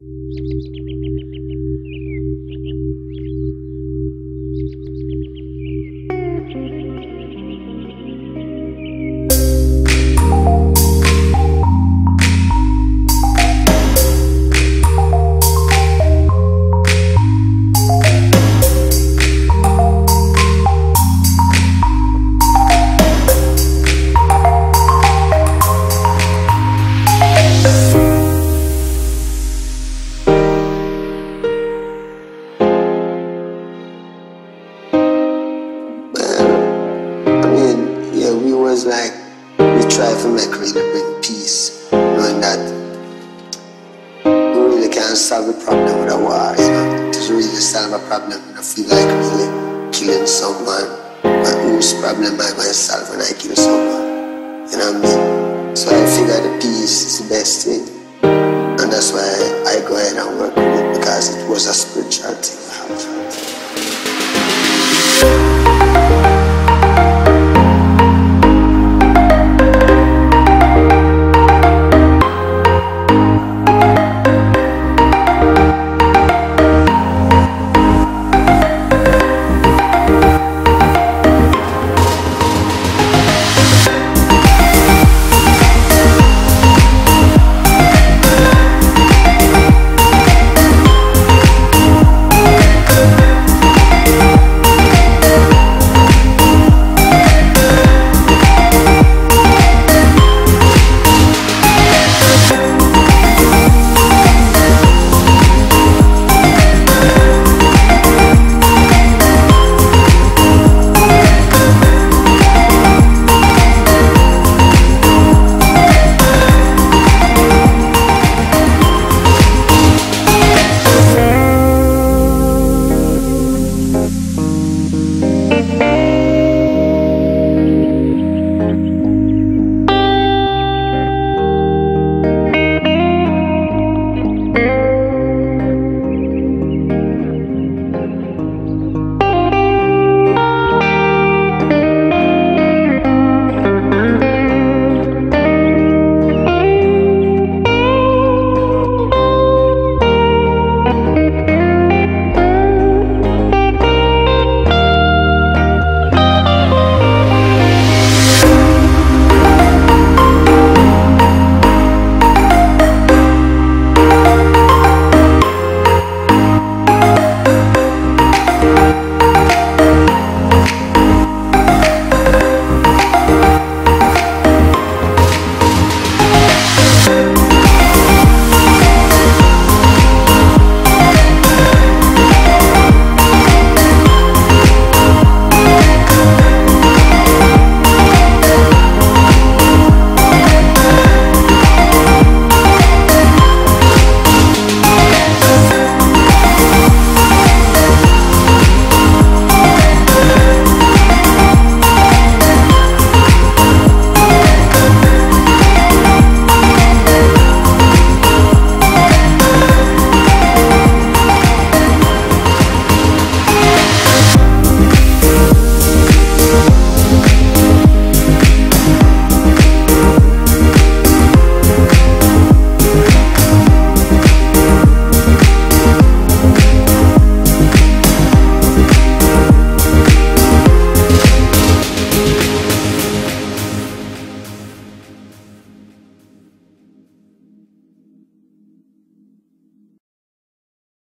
I was like, we try to make really bring peace, knowing that we really can't solve the problem with a war, you know. Really solve a problem, you know, feel like really killing someone, but whose problem am I solve when I kill someone? You know what I mean? So I figure the peace is the best thing. And that's why I go ahead and work with it because it was a spiritual